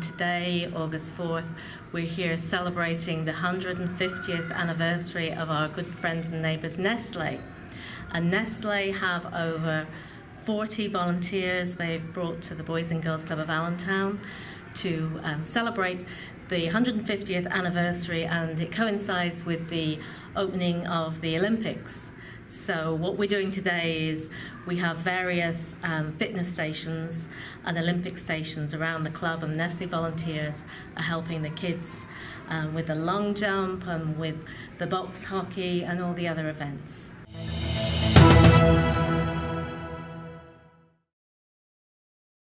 today, August 4th, we're here celebrating the 150th anniversary of our good friends and neighbours Nestle. And Nestle have over 40 volunteers they've brought to the Boys and Girls Club of Allentown to um, celebrate the 150th anniversary, and it coincides with the opening of the Olympics. So, what we're doing today is we have various um, fitness stations and Olympic stations around the club, and Nestle volunteers are helping the kids um, with the long jump and with the box hockey and all the other events.